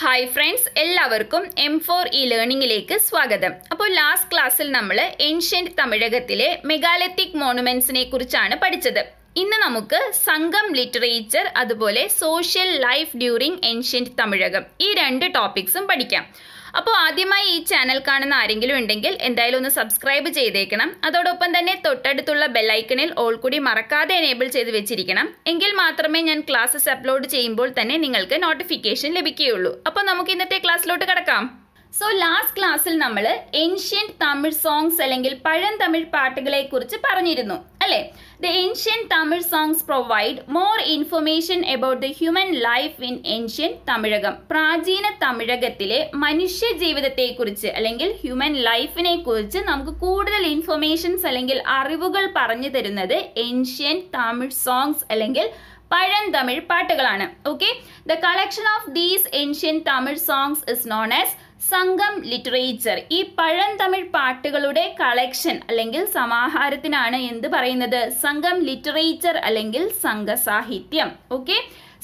Hi friends എല്ലാവർക്കും M four E ലേണിംഗിലേക്ക് സ്വാഗതം. അപ്പോൾ ലാസ്റ്റ് ക്ലാസ്സിൽ നമ്മൾ ഏൻഷ്യന്റ് തമിഴകത്തിലെ മെഗാലത്തിക് മോണുമെന്റ്സിനെ കുറിച്ചാണ് പഠിച്ചത്. ഇന്ന് നമുക്ക് സംഘം ലിറ്ററേച്ചർ അതുപോലെ social life during ancient Tamilakam ഈ രണ്ട് ടോപ്പിക്സും പഠിക്കാം. അപ്പോൾ ആദ്യമായി ഈ ചാനൽ കാണുന്ന ആരെങ്കിലും ഉണ്ടെങ്കിൽ എന്തായാലും ഒന്ന് സബ്സ്ക്രൈബ് ചെയ്തേക്കണം. അതോടൊപ്പം തന്നെ തൊട്ടടുത്തുള്ള ബെല്ലൈക്കണിൽ ഓൾ കൂടി മറക്കാതെ എനേബിൾ ചെയ്ത് വെച്ചിരിക്കണം. എങ്കിൽ മാത്രമേ ഞാൻ ക്ലാസ്സസ് അപ്ലോഡ് ചെയ്യുമ്പോൾ തന്നെ നിങ്ങൾക്ക് നോട്ടിഫിക്കേഷൻ ലഭിക്കുകയുള്ളൂ. അപ്പോൾ നമുക്ക് ഇന്നത്തെ ക്ലാസ്സിലോട്ട് കിടക്കാം. സോ ലാസ്റ്റ് ക്ലാസ്സിൽ നമ്മൾ ഏൻഷ്യന്റ് തമിഴ് സോങ്സ് അല്ലെങ്കിൽ പഴം തമിഴ് പാട്ടുകളെ കുറിച്ച് പറഞ്ഞിരുന്നു അല്ലേ? The ancient Tamil songs provide more information about the human life in ancient Tamilakam. പ്രാചീന തമിഴകത്തിലെ മനുഷ്യ ജീവിതത്തെക്കുറിച്ച് അല്ലെങ്കിൽ ഹ്യൂമൻ ലൈഫിനെ കുറിച്ച് നമുക്ക് കൂടുതൽ ഇൻഫർമേഷൻസ് അല്ലെങ്കിൽ അറിവുകൾ പറഞ്ഞു തരുന്നത് ഏൻഷ്യന്റ് തമിഴ് സോങ്സ് അല്ലെങ്കിൽ പഴം തമിഴ് പാട്ടുകളാണ്. Okay the collection of these ancient Tamil songs is known as Sangam literature. ഈ പഴന്തമിഴ് പാട്ടുകളുടെ കളക്ഷൻ അല്ലെങ്കിൽ സമാഹാരത്തിനാണ് എന്ത് പറയുന്നത്? സംഘം ലിറ്ററേച്ചർ അല്ലെങ്കിൽ സംഘസാഹിത്യം okay?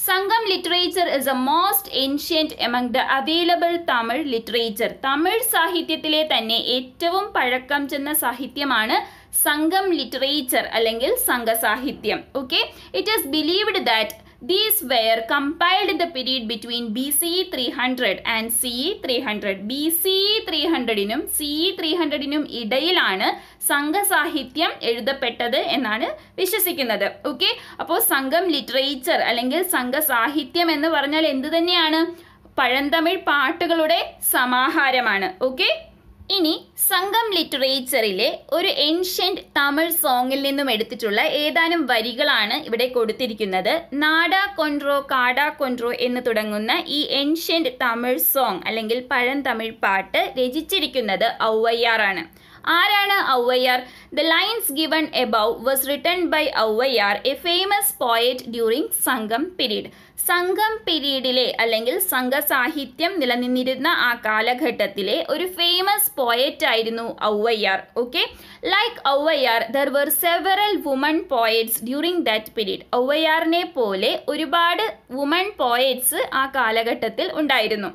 Sangam literature is a most ancient among the available Tamil literature. Tamil സാഹിത്യത്തിലെ തന്നെ ഏറ്റവും പഴക്കം ചെന്ന സാഹിത്യമാണ് സംഘം ലിറ്ററേച്ചർ അല്ലെങ്കിൽ സംഘസാഹിത്യം okay? It is believed that these were compiled in the period between B C E three ഹൺഡ്രഡിനും C E three ഹൺഡ്രഡിനും ഇടയിലാണ് സംഘസാഹിത്യം എഴുതപ്പെട്ടത് എന്നാണ് വിശ്വസിക്കുന്നത്. ഓക്കെ അപ്പോൾ സംഘം ലിറ്ററേച്ചർ അല്ലെങ്കിൽ സംഘസാഹിത്യം എന്ന് പറഞ്ഞാൽ എന്ത് തന്നെയാണ് പഴന്തമിഴ് പാട്ടുകളുടെ സമാഹാരമാണ്. ഓക്കെ ഇനി സംഘം ലിറ്ററേച്ചറിലെ ഒരു ഏൻഷ്യന്റ് തമിഴ് സോങ്ങിൽ നിന്നും എടുത്തിട്ടുള്ള ഏതാനും വരികളാണ് ഇവിടെ കൊടുത്തിരിക്കുന്നത്. നാട കൊൻട്രോ കാടാ കൊൻട്രോ എന്ന് തുടങ്ങുന്ന ഈ ഏൻഷ്യന്റ് തമിഴ് സോങ് അല്ലെങ്കിൽ പഴം തമിഴ് പാട്ട് രചിച്ചിരിക്കുന്നത് ഔവയ്യാർ ആണ് ആരാണ് Avvaiyar the lines given above was written by Avvaiyar a famous poet during Sangam period. Sangam പീരീഡിലെ അല്ലെങ്കിൽ സംഘസാഹിത്യം നിലനിന്നിരുന്ന ആ കാലഘട്ടത്തിലെ ഒരു ഫേമസ് പോയറ്റ് ആയിരുന്നു Avvaiyar okay like Avvaiyar there were several women poets during that period ഔവയ്യാറിനെ പോലെ ഒരുപാട് വുമൺ പോയറ്റ്സ് ആ കാലഘട്ടത്തിൽ ഉണ്ടായിരുന്നു.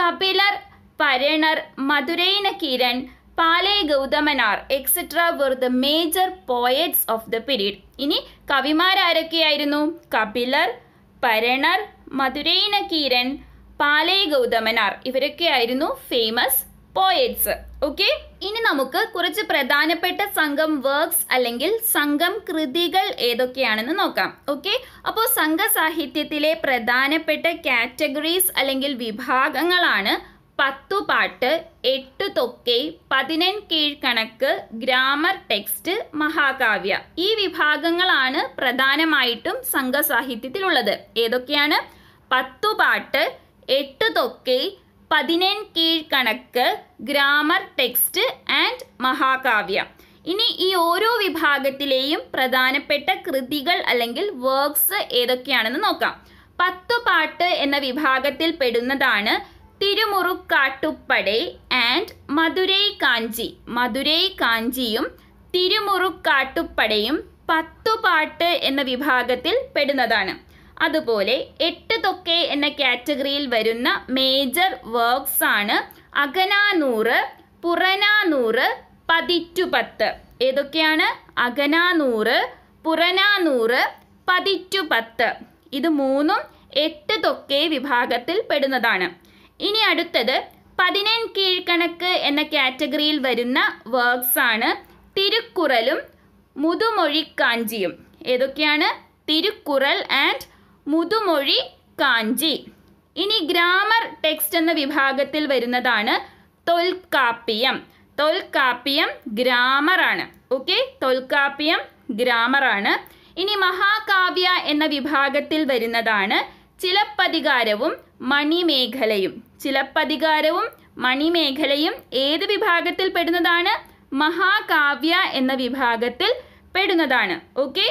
Kapilar Paranar Madurai Nakkiran Palai Gautamanar etcetera were the major poets of the period ഇനി കവിമാരാരൊക്കെയായിരുന്നു? കപിലർ പരണർ മധുരൈന കീരൻ പാലേ ഗൗതമനാർ. ഇവരൊക്കെയായിരുന്നു ഫേമസ് പോയറ്റ്സ് ഓക്കെ ഇനി നമുക്ക് കുറച്ച് പ്രധാനപ്പെട്ട സംഘം വർക്ക്സ് അല്ലെങ്കിൽ സംഘം കൃതികൾ ഏതൊക്കെയാണെന്ന് നോക്കാം. ഓക്കെ അപ്പോൾ സംഘസാഹിത്യത്തിലെ പ്രധാനപ്പെട്ട കാറ്റഗറീസ് അല്ലെങ്കിൽ വിഭാഗങ്ങളാണ് പത്തുപാട്ട് എട്ട് തൊക്കെ പതിനെൺ കീഴ്ക്കണക്ക് ഗ്രാമർ ടെക്സ്റ്റ് മഹാകാവ്യ. ഈ വിഭാഗങ്ങളാണ് പ്രധാനമായിട്ടും സംഘസാഹിത്യത്തിലുള്ളത്. ഏതൊക്കെയാണ്? Pathu Pattu Ettu Thokai Pathinen Kilkanakku grammar text and Mahakavya. ഇനി ഈ ഓരോ വിഭാഗത്തിലെയും പ്രധാനപ്പെട്ട കൃതികൾ അല്ലെങ്കിൽ വർക്ക്സ് ഏതൊക്കെയാണെന്ന് നോക്കാം. പത്തു പാട്ട് എന്ന വിഭാഗത്തിൽ പെടുന്നതാണ് തിരുമുറുക്കാട്ടുപ്പടை ആൻഡ് മധുരൈ കാഞ്ചി മധുരൈ കാഞ്ചിയും തിരുമുറുക്കാട്ടുപ്പടയും പത്തുപാട്ട് എന്ന വിഭാഗത്തിൽ പെടുന്നതാണ്. അതുപോലെ എട്ട് തൊക്കെ എന്ന കാറ്റഗറിയിൽ വരുന്ന മേജർ വർക്ക്സ് ആണ് അകനാനൂറ് പുറനാനൂറ് പതിറ്റുപത്ത്. ഏതൊക്കെയാണ്? അകനാനൂറ് പുറനാനൂറ് പതിറ്റുപത്ത്. ഇത് മൂന്നും എട്ട് തൊക്കെ വിഭാഗത്തിൽ പെടുന്നതാണ്. ഇനി അടുത്തത് പതിനേഴ് കീഴ്ക്കണക്ക് എന്ന കാറ്റഗറിയിൽ വരുന്ന വർക്ക്സ് ആണ് തിരുക്കുറലും മുതുമൊഴി കാഞ്ചിയും ഏതൊക്കെയാണ്? തിരുക്കുറൽ ആൻഡ് മുതുമൊഴി കാഞ്ചി ഇനി ഗ്രാമർ ടെക്സ്റ്റ് എന്ന വിഭാഗത്തിൽ വരുന്നതാണ് തൊൽക്കാപ്പിയം. തൊൽക്കാപ്പിയം ഗ്രാമറാണ് ഓക്കെ തൊൽക്കാപ്പിയം ഗ്രാമറാണ് ഇനി മഹാകാവ്യ എന്ന വിഭാഗത്തിൽ വരുന്നതാണ് ചിലപ്പതികാരവും മണിമേഖലയും. ചിലപ്പതികാരവും മണിമേഖലയും ഏത് വിഭാഗത്തിൽ പെടുന്നതാണ്? മഹാകാവ്യ എന്ന വിഭാഗത്തിൽ പെടുന്നതാണ്. ഓക്കെ?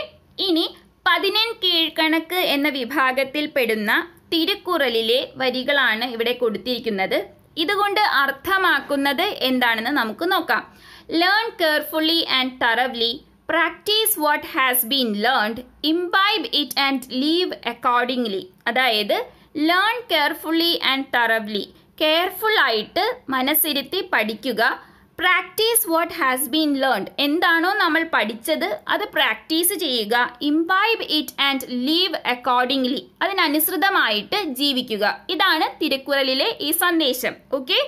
ഇനി പതിനെൺ കീഴ്കണക്ക് എന്ന വിഭാഗത്തിൽ പെടുന്ന തിരുക്കുറലിലെ വരികളാണ് ഇവിടെ കൊടുത്തിരിക്കുന്നത്. ഇതുകൊണ്ട് അർത്ഥമാക്കുന്നത് എന്താണെന്ന് നമുക്ക് നോക്കാം. Learn carefully and thoroughly practice what has been learned imbibe it and live accordingly അതായത് learn carefully and thoroughly careful ആയിട്ട് മനസ്സിരുത്തി പഠിക്കുക. Practice what has been learned എന്താണോ നമ്മൾ പഠിച്ചത് അത് പ്രാക്ടീസ് ചെയ്യുക. Imbibe it and live accordingly അതിനനുസൃതമായിട്ട് ജീവിക്കുക. ഇതാണ് തിരുക്കുറലിലെ ഈ സന്ദേശം. Okay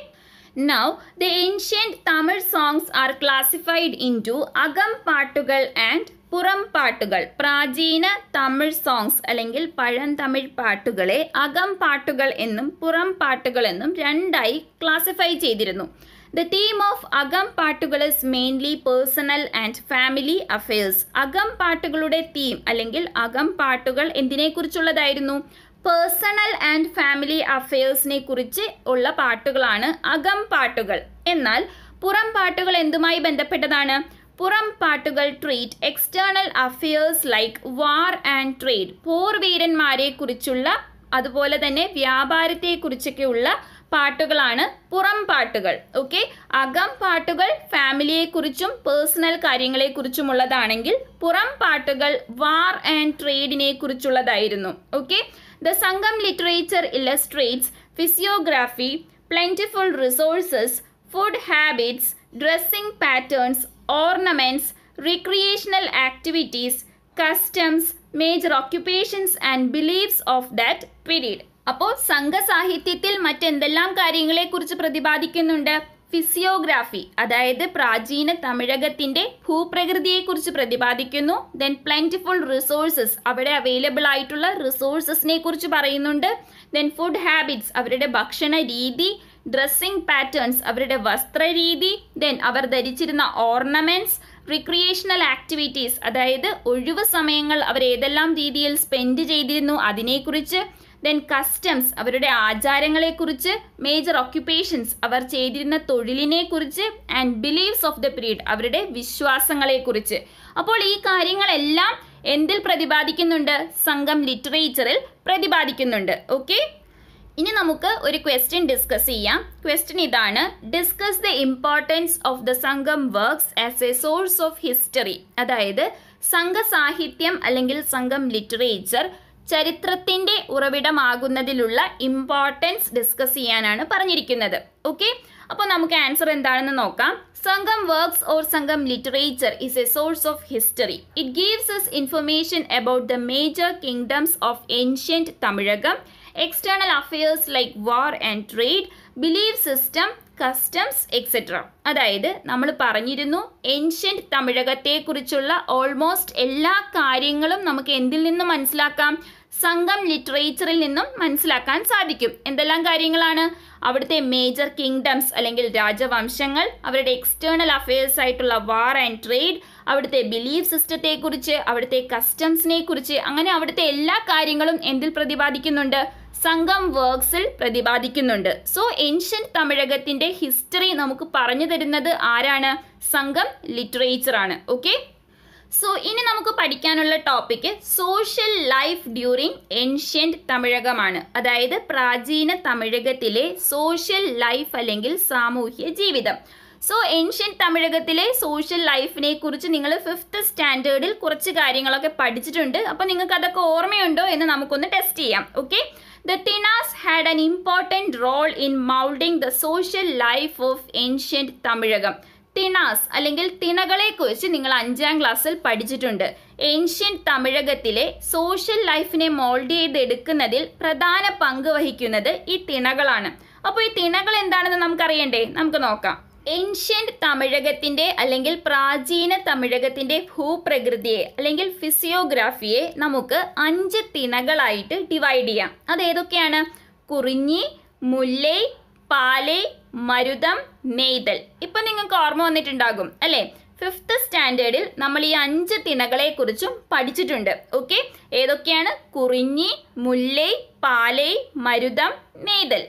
now the ancient Tamil songs are classified into Akam പാട്ടുകൾ ആൻഡ് പുറം പാട്ടുകൾ പ്രാചീന തമിഴ് സോങ്സ് അല്ലെങ്കിൽ പഴന്തമിഴ് പാട്ടുകളെ അകം പാട്ടുകൾ എന്നും പുറം പാട്ടുകൾ എന്നും രണ്ടായി ക്ലാസിഫൈ ചെയ്തിരുന്നു. ദ തീം ഓഫ് അകം പാട്ടുകൾ is mainly personal and family affairs Akam പാട്ടുകളുടെ തീം അല്ലെങ്കിൽ അകം പാട്ടുകൾ എന്തിനെക്കുറിച്ചുള്ളതായിരുന്നു? പേഴ്സണൽ ആൻഡ് ഫാമിലി അഫയേഴ്സിനെ കുറിച്ച് ഉള്ള പാട്ടുകളാണ് അകം പാട്ടുകൾ. എന്നാൽ പുറം പാട്ടുകൾ എന്തുമായി ബന്ധപ്പെട്ടതാണ്? പുറം പാട്ടുകൾ treat external affairs like war and trade പോർവീരന്മാരെ കുറിച്ചുള്ള അതുപോലെ തന്നെ വ്യാപാരത്തെക്കുറിച്ചൊക്കെയുള്ള പാട്ടുകളാണ് പുറം പാട്ടുകൾ. ഓക്കെ അകം പാട്ടുകൾ ഫാമിലിയെക്കുറിച്ചും പേഴ്സണൽ കാര്യങ്ങളെക്കുറിച്ചുമുള്ളതാണെങ്കിൽ പുറം പാട്ടുകൾ വാർ ആൻഡ് ട്രേഡിനെ കുറിച്ചുള്ളതായിരുന്നു. Okay the Sangam literature illustrates physiography plentiful resources food habits dressing patterns ornaments recreational activities customs major occupations and beliefs of that period അപ്പോൾ സംഘസാഹിത്യത്തിൽ മറ്റെന്തെല്ലാം കാര്യങ്ങളെക്കുറിച്ച് പ്രതിപാദിക്കുന്നുണ്ട്? ഫിസിയോഗ്രാഫി അതായത് പ്രാചീന തമിഴകത്തിന്റെ ഭൂപ്രകൃതിയെക്കുറിച്ച് പ്രതിപാദിക്കുന്നു. ദെൻ പ്ലെന്റിഫുൾ റിസോഴ്സസ് അവിടെ അവൈലബിൾ ആയിട്ടുള്ള റിസോഴ്സസിനെ കുറിച്ച് പറയുന്നുണ്ട്. ദെൻ ഫുഡ് ഹാബിറ്റ്സ് അവരുടെ ഭക്ഷണ രീതി ഡ്രസ്സിംഗ് പാറ്റേൺസ് അവരുടെ വസ്ത്രരീതി ദെൻ അവർ ധരിച്ചിരുന്ന ഓർണമെന്റ്സ് റിക്രിയേഷണൽ ആക്ടിവിറ്റീസ് അതായത് ഒഴിവ് സമയങ്ങൾ അവർ ഏതെല്ലാം രീതിയിൽ സ്പെൻഡ് ചെയ്തിരുന്നു അതിനെക്കുറിച്ച് ദെൻ കസ്റ്റംസ് അവരുടെ ആചാരങ്ങളെക്കുറിച്ച് മേജർ ഓക്യുപ്പേഷൻസ് അവർ ചെയ്തിരുന്ന തൊഴിലിനെക്കുറിച്ച് and believes of the period അവരുടെ വിശ്വാസങ്ങളെക്കുറിച്ച്. അപ്പോൾ ഈ കാര്യങ്ങളെല്ലാം എന്തിൽ പ്രതിപാദിക്കുന്നുണ്ട്? സംഘം ലിറ്ററേച്ചറിൽ പ്രതിപാദിക്കുന്നുണ്ട്. ഓക്കെ ഇനി നമുക്ക് ഒരു ക്വസ്റ്റ്യൻ ഡിസ്കസ് ചെയ്യാം. ക്വസ്റ്റ്യൻ ഇതാണ്. Discuss the importance of the Sangam works as a source of history അതായത് സംഘ സാഹിത്യം അല്ലെങ്കിൽ സംഘം ലിറ്ററേച്ചർ ചരിത്രത്തിന്റെ ഉറവിടമാകുന്നതിലുള്ള ഇമ്പോർട്ടൻസ് ഡിസ്കസ് ചെയ്യാനാണ് പറഞ്ഞിരിക്കുന്നത്. ഓക്കെ അപ്പോൾ നമുക്ക് ആൻസർ എന്താണെന്ന് നോക്കാം. Sangam works or Sangam literature is a source of history it gives us information about the major kingdoms of ancient Tamilakam. External affairs like war and trade belief system customs etcetera അതായത് നമ്മൾ പറഞ്ഞിരുന്നു ancient തമിഴകത്തെക്കുറിച്ചുള്ള almost എല്ലാ കാര്യങ്ങളും നമുക്ക് എന്തിൽ നിന്നും മനസ്സിലാക്കാം? സംഘം ലിറ്ററേച്ചറിൽ നിന്നും മനസ്സിലാക്കാൻ സാധിക്കും. എന്തെല്ലാം കാര്യങ്ങളാണ്? അവിടുത്തെ മേജർ കിങ്ഡംസ് അല്ലെങ്കിൽ രാജവംശങ്ങൾ അവരുടെ എക്സ്റ്റേണൽ അഫയേഴ്സ് ആയിട്ടുള്ള വാർ ആൻഡ് ട്രേഡ് അവിടുത്തെ ബിലീഫ് സിസ്റ്റത്തെക്കുറിച്ച് അവിടുത്തെ കസ്റ്റംസിനെ കുറിച്ച് അങ്ങനെ അവിടുത്തെ എല്ലാ കാര്യങ്ങളും എന്തിൽ പ്രതിപാദിക്കുന്നുണ്ട്? സംഘം വർക്ക്സിൽ പ്രതിപാദിക്കുന്നുണ്ട്. സോ ഏൻഷ്യൻ തമിഴകത്തിന്റെ ഹിസ്റ്ററി നമുക്ക് പറഞ്ഞു തരുന്നത് ആരാണ്? സംഘം ലിറ്ററേച്ചർ ആണ്. ഓക്കെ സോ ഇനി നമുക്ക് പഠിക്കാനുള്ള topic social life during ancient തമിഴകമാണ്. അതായത് പ്രാചീന തമിഴകത്തിലെ സോഷ്യൽ ലൈഫ് അല്ലെങ്കിൽ സാമൂഹ്യ ജീവിതം. സോ ഏൻഷ്യൻ തമിഴകത്തിലെ സോഷ്യൽ ലൈഫിനെ കുറിച്ച് നിങ്ങൾ ഫിഫ്ത്ത് സ്റ്റാൻഡേർഡിൽ കുറച്ച് കാര്യങ്ങളൊക്കെ പഠിച്ചിട്ടുണ്ട്. അപ്പോൾ നിങ്ങൾക്ക് അതൊക്കെ ഓർമ്മയുണ്ടോ എന്ന് നമുക്കൊന്ന് ടെസ്റ്റ് ചെയ്യാം. Okay the Tinas had an important role in moulding the social life of ancient Tamilakam. തിനാസ് അല്ലെങ്കിൽ തിണകളെക്കുറിച്ച് നിങ്ങൾ അഞ്ചാം ക്ലാസ്സിൽ പഠിച്ചിട്ടുണ്ട്. ഏൻഷ്യൻ തമിഴകത്തിലെ സോഷ്യൽ ലൈഫിനെ മോൾഡ് ചെയ്തെടുക്കുന്നതിൽ പ്രധാന പങ്ക് വഹിക്കുന്നത് ഈ തിണകളാണ്. അപ്പോൾ ഈ തിണകൾ എന്താണെന്ന് നമുക്കറിയണ്ടേ? നമുക്ക് നോക്കാം. ഏൻഷ്യന്റ് തമിഴകത്തിന്റെ അല്ലെങ്കിൽ പ്രാചീന തമിഴകത്തിന്റെ ഭൂപ്രകൃതിയെ അല്ലെങ്കിൽ ഫിസിയോഗ്രാഫിയെ നമുക്ക് അഞ്ച് തിണകളായിട്ട് ഡിവൈഡ് ചെയ്യാം. അതേതൊക്കെയാണ്? കുറിഞ്ഞി മുല്ലൈ പാലൈ മരുതം നെയ്തൽ ഇപ്പം നിങ്ങൾക്ക് ഓർമ്മ വന്നിട്ടുണ്ടാകും അല്ലേ? ഫിഫ്ത്ത് സ്റ്റാൻഡേർഡിൽ നമ്മൾ ഈ അഞ്ച് തിണകളെക്കുറിച്ചും പഠിച്ചിട്ടുണ്ട്. ഓക്കെ ഏതൊക്കെയാണ്? കുറിഞ്ഞി മുല്ലൈ പാലൈ മരുതം നെയ്തൽ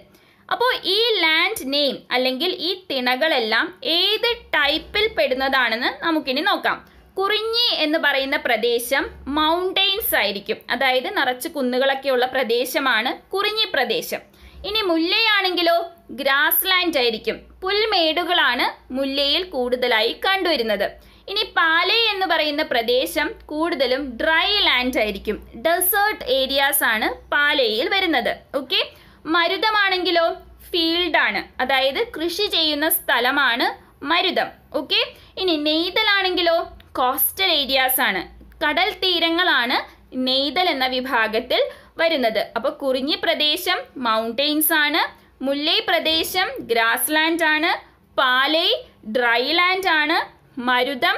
അപ്പോൾ ഈ ലാൻഡ് നെയിം അല്ലെങ്കിൽ ഈ തിണകളെല്ലാം ഏത് ടൈപ്പിൽ പെടുന്നതാണെന്ന് നമുക്കിനി നോക്കാം. കുറിഞ്ഞി എന്ന് പറയുന്ന പ്രദേശം മൗണ്ടെയ്ൻസ് ആയിരിക്കും. അതായത് നിറച്ച് കുന്നുകളൊക്കെയുള്ള പ്രദേശമാണ് കുറിഞ്ഞി പ്രദേശം. ഇനി മുല്ലയാണെങ്കിലോ ഗ്രാസ് ലാൻഡ് ആയിരിക്കും. പുൽമേടുകളാണ് മുല്ലയിൽ കൂടുതലായി കണ്ടുവരുന്നത്. ഇനി പാലേ എന്ന് പറയുന്ന പ്രദേശം കൂടുതലും ഡ്രൈ ലാൻഡ് ആയിരിക്കും. ഡെസേർട്ട് ഏരിയാസ് ആണ് പാലയിൽ വരുന്നത്. ഓക്കെ മരുതമാണെങ്കിലോ? ഫീൽഡാണ്. അതായത് കൃഷി ചെയ്യുന്ന സ്ഥലമാണ് മരുതം. ഓക്കെ? ഇനി നെയ്തലാണെങ്കിലോ? കോസ്റ്റൽ ഏരിയാസ് ആണ്. കടൽ തീരങ്ങളാണ് നെയ്തൽ എന്ന വിഭാഗത്തിൽ വരുന്നത്. അപ്പോൾ കുറിഞ്ഞി പ്രദേശം മൗണ്ടെയിൻസ് ആണ്. മുല്ലൈ പ്രദേശം ഗ്രാസ് ലാൻഡ് ആണ്. പാലൈ ഡ്രൈ ലാൻഡ് ആണ്. മരുതം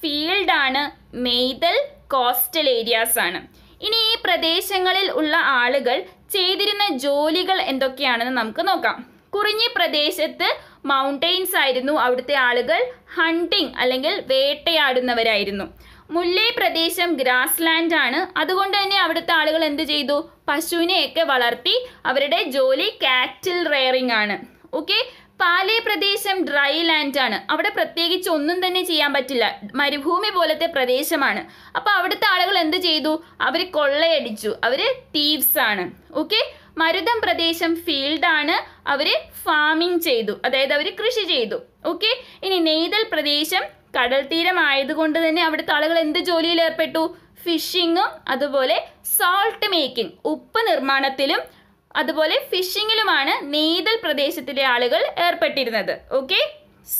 ഫീൽഡാണ് നെയ്തൽ കോസ്റ്റൽ ഏരിയാസ് ആണ്. ഇനി ഈ പ്രദേശങ്ങളിൽ ഉള്ള ആളുകൾ ചെയ്തിരുന്ന ജോലികൾ എന്തൊക്കെയാണെന്ന് നമുക്ക് നോക്കാം. കുറിഞ്ഞി പ്രദേശത്ത് മൗണ്ടെയ്ൻസ് ആയിരുന്നു അവിടുത്തെ ആളുകൾ. ഹണ്ടിങ് അല്ലെങ്കിൽ വേട്ടയാടുന്നവരായിരുന്നു. മുല്ലേ പ്രദേശം ഗ്രാസ് ലാൻഡ് ആണ്. അതുകൊണ്ട് തന്നെ അവിടുത്തെ ആളുകൾ എന്ത് ചെയ്തു? പശുവിനെയൊക്കെ വളർത്തി അവരുടെ ജോലി കാറ്റിൽ റെയറിംഗ് ആണ്. ഓക്കെ പാലേ പ്രദേശം ഡ്രൈ ലാൻഡ് ആണ്. അവിടെ പ്രത്യേകിച്ച് ഒന്നും തന്നെ ചെയ്യാൻ പറ്റില്ല. മരുഭൂമി പോലത്തെ പ്രദേശമാണ്. അപ്പോൾ അവിടുത്തെ ആളുകൾ എന്ത് ചെയ്തു? അവർ കൊള്ളയടിച്ചു. അവർ തീവ്സ് ആണ്. ഓക്കെ മരുതം പ്രദേശം ഫീൽഡാണ് അവർ ഫാമിംഗ് ചെയ്തു. അതായത് അവർ കൃഷി ചെയ്തു. ഓക്കെ ഇനി നെയ്തൽ പ്രദേശം കടൽ തീരം ആയതുകൊണ്ട് തന്നെ അവിടുത്തെ ആളുകൾ എന്ത് ജോലിയിൽ ഏർപ്പെട്ടു? ഫിഷിങ്ങും അതുപോലെ സോൾട്ട് മേക്കിംഗ് ഉപ്പ് നിർമ്മാണത്തിലും അതുപോലെ ഫിഷിങ്ങിലുമാണ് നെയ്തൽ പ്രദേശത്തിലെ ആളുകൾ ഏർപ്പെട്ടിരുന്നത്. Okay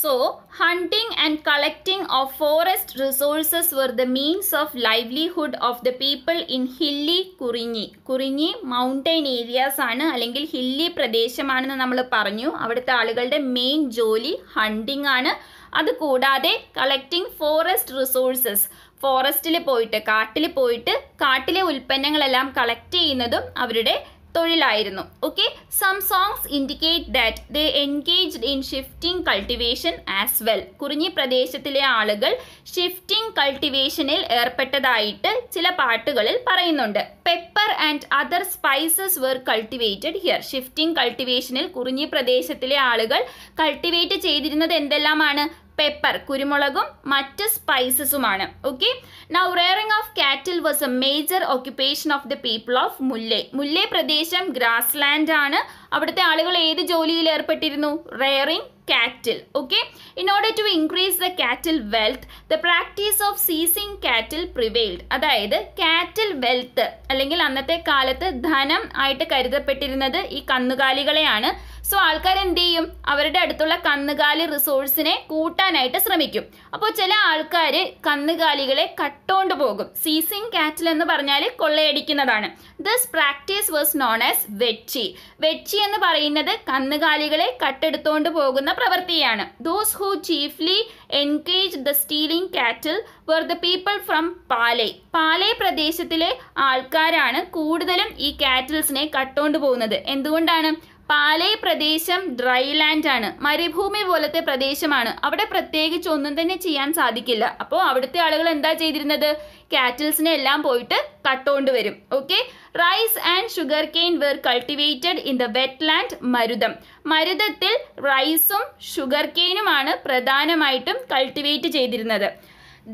so hunting and collecting of forest resources were the means of livelihood of the people in hilly Kurinji Kurinji mountain areas ആണ് അല്ലെങ്കിൽ ഹില്ലി പ്രദേശമാണെന്ന് നമ്മൾ പറഞ്ഞു. അവിടുത്തെ ആളുകളുടെ മെയിൻ ജോലി ഹണ്ടിങ് ആണ്. അതുകൂടാതെ കളക്ടിങ് ഫോറസ്റ്റ് റിസോഴ്സസ് ഫോറസ്റ്റിൽ പോയിട്ട് കാട്ടിൽ പോയിട്ട് കാട്ടിലെ ഉൽപ്പന്നങ്ങളെല്ലാം കളക്ട് ചെയ്യുന്നതും അവരുടെ തൊഴിലായിരുന്നു. Okay some songs indicate that they engaged in shifting cultivation as well Kurinji പ്രദേശത്തിലെ ആളുകൾ ഷിഫ്റ്റിംഗ് കൾട്ടിവേഷനിൽ ഏർപ്പെട്ടതായിട്ട് ചില പാട്ടുകളിൽ പറയുന്നുണ്ട്. Pepper and other spices were cultivated here shifting കൾട്ടിവേഷനിൽ Kurinji പ്രദേശത്തിലെ ആളുകൾ കൾട്ടിവേറ്റ് ചെയ്തിരുന്നത് എന്തെല്ലാമാണ്? പെപ്പർ കുരുമുളകും മറ്റ് സ്പൈസസുമാണ് okay now rearing of cattle was a major occupation of the people of Mullai Mullai പ്രദേശം ഗ്രാസ് ലാൻഡ് ആണ്. അവിടുത്തെ ആളുകൾ ഏത് ജോലിയിൽ ഏർപ്പെട്ടിരുന്നു? Rearing cattle okay in order to increase the cattle wealth the practice of seizing cattle prevailed അതായത് cattle wealth അല്ലെങ്കിൽ അന്നത്തെ കാലത്ത് ധനം ആയിട്ട് കരുതപ്പെട്ടിരുന്നത് ഈ കന്നുകാലികളെയാണ്. സോ ആൾക്കാർ എന്ത് ചെയ്യും അവരുടെ അടുത്തുള്ള കന്നുകാലി റിസോഴ്സിനെ കൂട്ടാനായിട്ട് ശ്രമിക്കും. അപ്പോൾ ചില ആൾക്കാർ കന്നുകാലികളെ കട്ടോണ്ട് പോകും. സീസിങ് കാറ്റിൽ എന്ന് പറഞ്ഞാൽ കൊള്ളയടിക്കുന്നതാണ്. This practice was known as Vetchi. Vetchi എന്ന് പറയുന്നത് കന്നുകാലികളെ കട്ടെടുത്തോണ്ട് പോകുന്ന പ്രവൃത്തിയാണ്. Those who chiefly engage the stealing cattle were the people from Palai Palai പ്രദേശത്തിലെ ആൾക്കാരാണ് കൂടുതലും ഈ കാറ്റിൽസിനെ കട്ടോണ്ട് പോകുന്നത്. എന്തുകൊണ്ടാണ്? പാലേ പ്രദേശം ഡ്രൈ ലാൻഡ് ആണ് മരുഭൂമി പോലത്തെ പ്രദേശമാണ്. അവിടെ പ്രത്യേകിച്ച് ഒന്നും തന്നെ ചെയ്യാൻ സാധിക്കില്ല. അപ്പോൾ അവിടുത്തെ ആളുകൾ എന്താ ചെയ്തിരുന്നത്? കാറ്റിൽസിനെ എല്ലാം പോയിട്ട് കട്ടോണ്ട് വരും. Okay rice and sugarcane were cultivated in the wet land Marutham. മരുതത്തിൽ റൈസും ഷുഗർ കെയിനുമാണ് പ്രധാനമായിട്ടും കൾട്ടിവേറ്റ് ചെയ്തിരുന്നത്.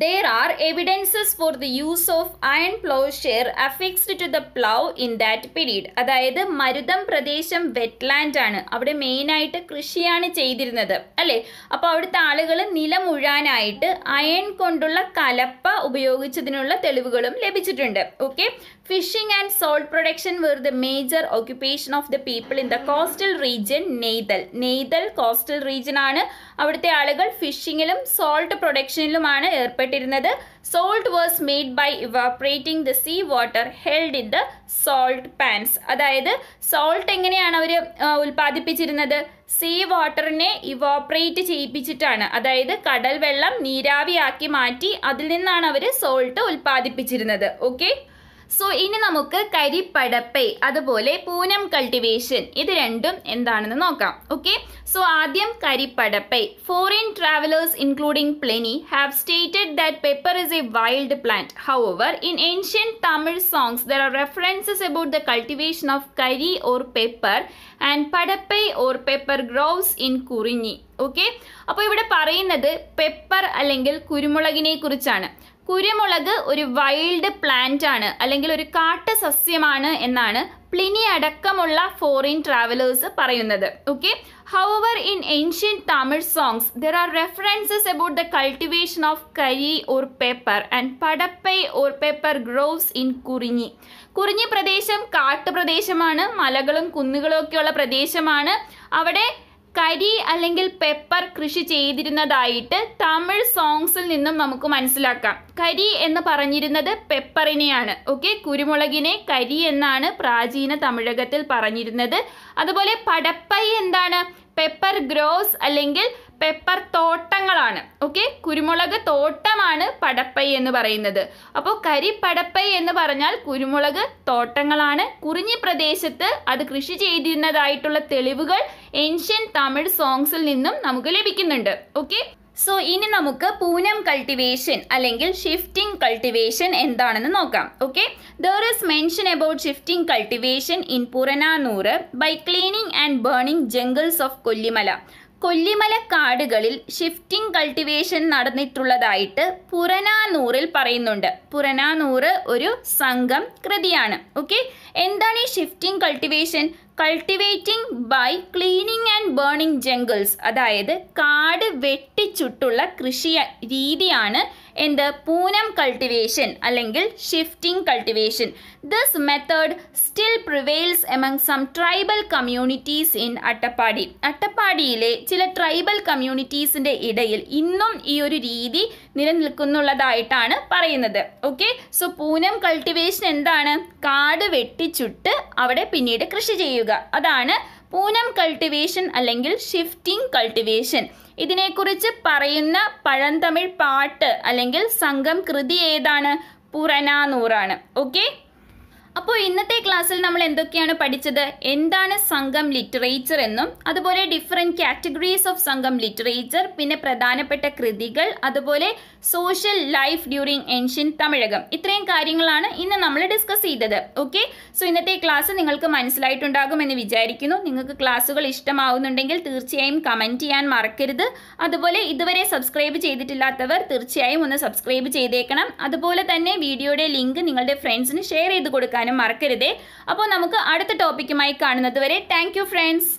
There are evidences for the use of iron plowshare affixed to the plow in that period. അതായത് മരുതം പ്രദേശം വെറ്റ്ലാൻഡ് ആണ്. അവിടെ മെയിനായിട്ട് കൃഷിയാണ് ചെയ്തിരുന്നത്. അല്ലേ? അപ്പോൾ അവിടുത്തെ ആളുകൾ നിലമുഴാനായിട്ട് അയൺ കൊണ്ടുള്ള കലപ്പ ഉപയോഗിച്ചതിനുള്ള തെളിവുകളും ലഭിച്ചിട്ടുണ്ട്. Okay fishing and salt production were the major occupation of the people in the coastal region Neithal Neithal coastal region ആണ് അവിടുത്തെ ആളുകൾ ഫിഷിങ്ങിലും സോൾട്ട് പ്രൊഡക്ഷനിലുമാണ് ഏർപ്പെട്ടിരുന്നത്. Salt was made by evaporating the sea water held in the salt pans അതായത് salt എങ്ങനെയാണ് അവർ ഉൽപ്പാദിപ്പിച്ചിരുന്നത്? See വാട്ടറിനെ evaporate ചെയ്യിപ്പിച്ചിട്ടാണ്. അതായത് കടൽ വെള്ളം നീരാവിയാക്കി മാറ്റി അതിൽ നിന്നാണ് അവർ സോൾട്ട് ഉൽപ്പാദിപ്പിച്ചിരുന്നത്. ഓക്കെ സോ ഇനി നമുക്ക് കരിപ്പടപ്പൈ അതുപോലെ പൂനം കൾട്ടിവേഷൻ ഇത് രണ്ടും എന്താണെന്ന് നോക്കാം. ഓക്കെ സോ ആദ്യം കരിപ്പടപ്പൈ. Foreign travellers including Pliny have stated that pepper is a wild plant however in ancient Tamil songs there are references about the cultivation of kari or pepper and padappai or pepper groves in Kurinji okay അപ്പോൾ ഇവിടെ പറയുന്നത് pepper അല്ലെങ്കിൽ കുരുമുളകിനെ കുറിച്ചാണ്. കുരുമുളക് ഒരു wild plant ആണ് അല്ലെങ്കിൽ ഒരു കാട്ട് സസ്യമാണ് എന്നാണ് പ്ലിനി അടക്കമുള്ള ഫോറിൻ ട്രാവലേഴ്സ് പറയുന്നത്. Okay however in ancient Tamil songs there are references about the cultivation of kari or pepper and padappai or pepper groves in Kurinji Kurinji പ്രദേശം കാട്ടുപ്രദേശമാണ് മലകളും കുന്നുകളും ഒക്കെയുള്ള പ്രദേശമാണ്. അവിടെ കരി അല്ലെങ്കിൽ പെപ്പർ കൃഷി ചെയ്തിരുന്നതായിട്ട് തമിഴ് സോങ്സിൽ നിന്നും നമുക്ക് മനസ്സിലാക്കാം. കരി എന്ന് പറഞ്ഞിരുന്നത് പെപ്പറിനെയാണ് ഓക്കെ കുരുമുളകിനെ കരി എന്നാണ് പ്രാചീന തമിഴകത്തിൽ പറഞ്ഞിരുന്നത്. അതുപോലെ പടപ്പൈ എന്താണ്? പെപ്പർ ഗ്രോസ് അല്ലെങ്കിൽ പെപ്പർ തോട്ടങ്ങളാണ്. ഓക്കെ കുരുമുളക് തോട്ടമാണ് പടപ്പൈ എന്ന് പറയുന്നത്. അപ്പോൾ കരി പടപ്പൈ എന്ന് പറഞ്ഞാൽ കുരുമുളക് തോട്ടങ്ങളാണ്. കുറിഞ്ഞി പ്രദേശത്ത് അത് കൃഷി ചെയ്തിരുന്നതായിട്ടുള്ള തെളിവുകൾ ഏൻഷ്യൻ തമിഴ് സോങ്സിൽ നിന്നും നമുക്ക് ലഭിക്കുന്നുണ്ട്. ഓക്കെ സോ ഇനി നമുക്ക് പൂനം കൾട്ടിവേഷൻ അല്ലെങ്കിൽ ഷിഫ്റ്റിംഗ് കൾട്ടിവേഷൻ എന്താണെന്ന് നോക്കാം. Okay there is mention about shifting cultivation in Purananuru by cleaning and burning jungles of Kollimalai Kollimalai കാടുകളിൽ ഷിഫ്റ്റിംഗ് കൾട്ടിവേഷൻ നടന്നിട്ടുള്ളതായിട്ട് പുറനാനൂറിൽ പറയുന്നുണ്ട്. പുറനാനൂറ് ഒരു സംഘം കൃതിയാണ്. ഓക്കെ എന്താണ് ഈ shifting cultivation cultivating by cleaning and burning jungles അതായത് കാട് വെട്ടിച്ചുട്ടുള്ള കൃഷി രീതിയാണ് എന്ത്? പൂനം കൾട്ടിവേഷൻ അല്ലെങ്കിൽ shifting cultivation this method still prevails among some tribal communities in Attappadi അട്ടപ്പാടിയിലെ ചില ട്രൈബൽ കമ്മ്യൂണിറ്റീസിന്റെ ഇടയിൽ ഇന്നും ഈ ഒരു രീതി നിലനിൽക്കുന്നുള്ളതായിട്ടാണ് പറയുന്നത്. ഓക്കെ സോ പൂനം കൾട്ടിവേഷൻ എന്താണ്? കാട് വെട്ടിച്ചുട്ട് അവിടെ പിന്നീട് കൃഷി ചെയ്യുക. അതാണ് പൂനം കൾട്ടിവേഷൻ അല്ലെങ്കിൽ ഷിഫ്റ്റിംഗ് കൾട്ടിവേഷൻ ഇതിനെക്കുറിച്ച് പറയുന്ന പഴന്തമിഴ് പാട്ട് അല്ലെങ്കിൽ സംഘം കൃതി ഏതാണ്? പുറനാനൂറാണ്. ഓക്കെ അപ്പോൾ ഇന്നത്തെ ക്ലാസ്സിൽ നമ്മൾ എന്തൊക്കെയാണ് പഠിച്ചത്? എന്താണ് സംഘം ലിറ്ററേച്ചർ എന്നും അതുപോലെ different categories of Sangam literature പിന്നെ പ്രധാനപ്പെട്ട കൃതികൾ അതുപോലെ social life during ancient Tamilakam. ഇത്രയും കാര്യങ്ങളാണ് ഇന്ന് നമ്മൾ ഡിസ്കസ് ചെയ്തത്. ഓക്കെ സോ ഇന്നത്തെ ക്ലാസ് നിങ്ങൾക്ക് മനസ്സിലായിട്ടുണ്ടാകുമെന്ന് വിചാരിക്കുന്നു. നിങ്ങൾക്ക് ക്ലാസ്സുകൾ ഇഷ്ടമാവുന്നുണ്ടെങ്കിൽ തീർച്ചയായും കമന്റ് ചെയ്യാൻ മറക്കരുത്. അതുപോലെ ഇതുവരെ സബ്സ്ക്രൈബ് ചെയ്തിട്ടില്ലാത്തവർ തീർച്ചയായും ഒന്ന് സബ്സ്ക്രൈബ് ചെയ്തേക്കണം. അതുപോലെ തന്നെ വീഡിയോയുടെ ലിങ്ക് നിങ്ങളുടെ ഫ്രണ്ട്സിന് ഷെയർ ചെയ്ത് കൊടുക്കാനും മറക്കരുതേ. അപ്പോൾ നമുക്ക് അടുത്ത ടോപ്പിക്കുമായി കാണുന്നത് വരെ താങ്ക് ഫ്രണ്ട്സ്